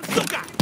そとか。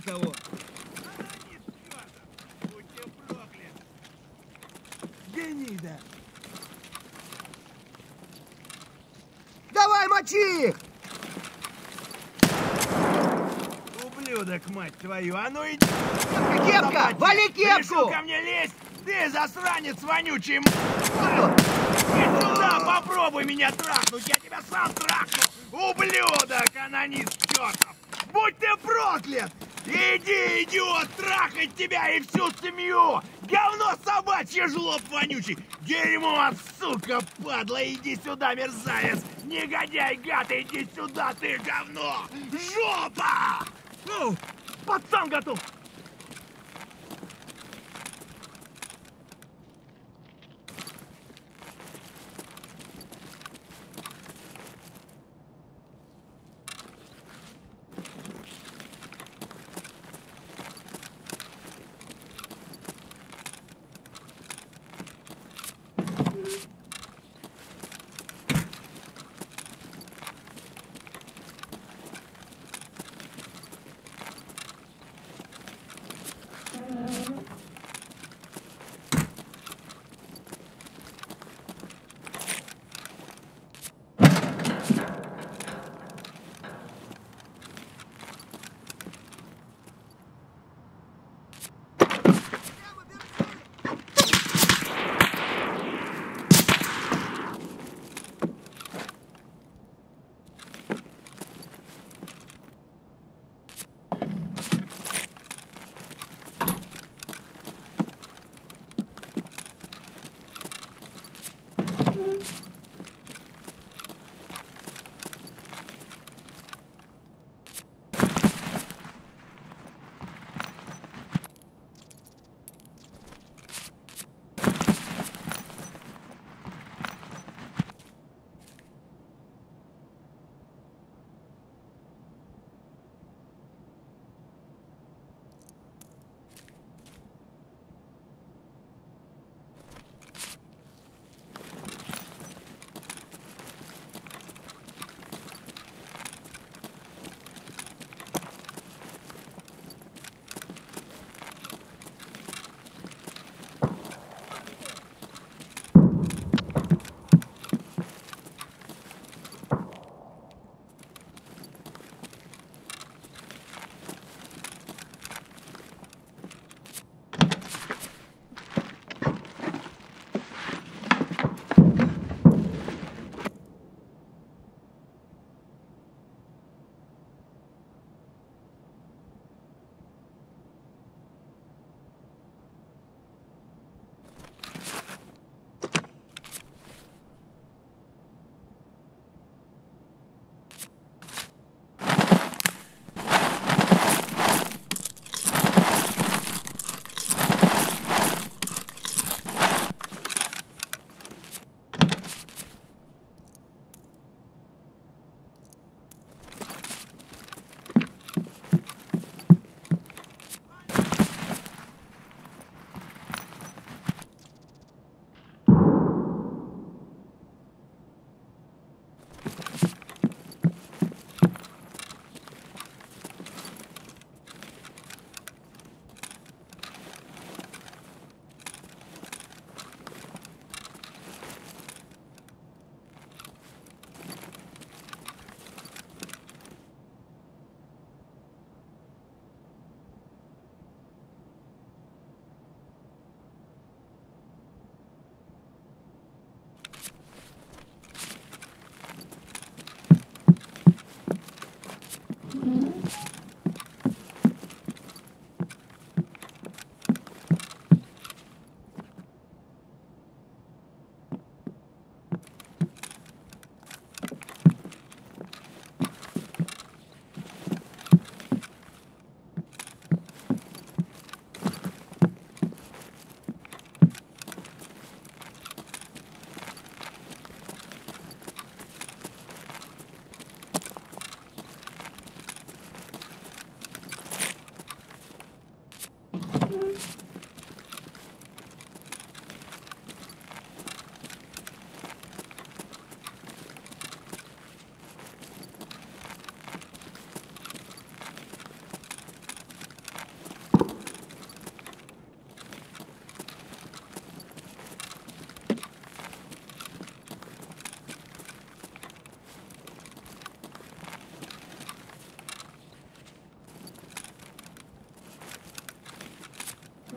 Типа того. Гнида. Давай, мочи их! Ублюдок, мать твою, а ну иди! Кепка! Вали Решил кепку! ко мне лезть! Ты засранец вонючий! Иди сюда, попробуй меня трахнуть, я тебя сам трахну! Ублюдок, анонист чертов! Будь ты проклят! Иди, идиот, трахать тебя и всю семью! Говно собачье, жлоб вонючий! Дерьмо, сука, падла, иди сюда, мерзавец! Негодяй, гад, иди сюда, ты говно! Жопа! Ну, пацан готов!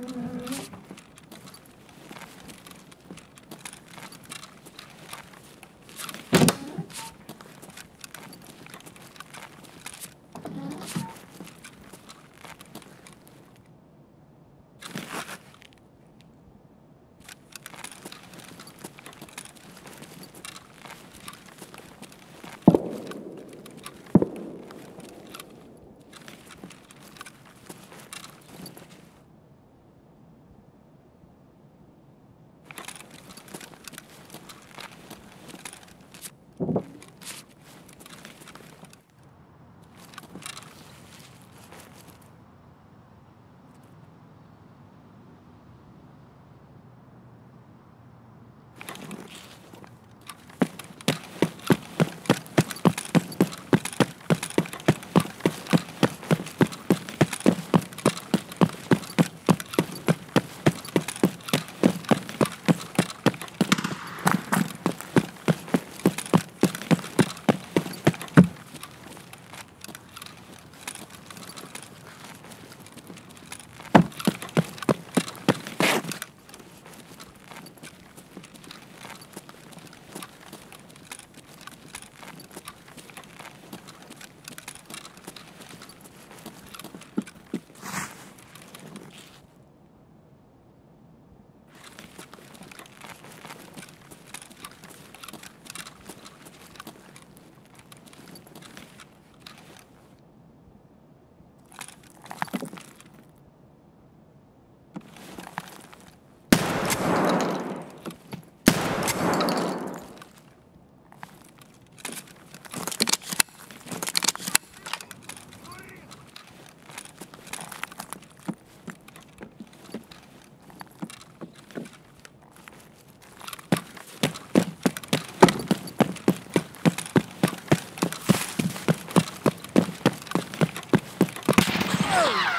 Mm-hmm. Oh!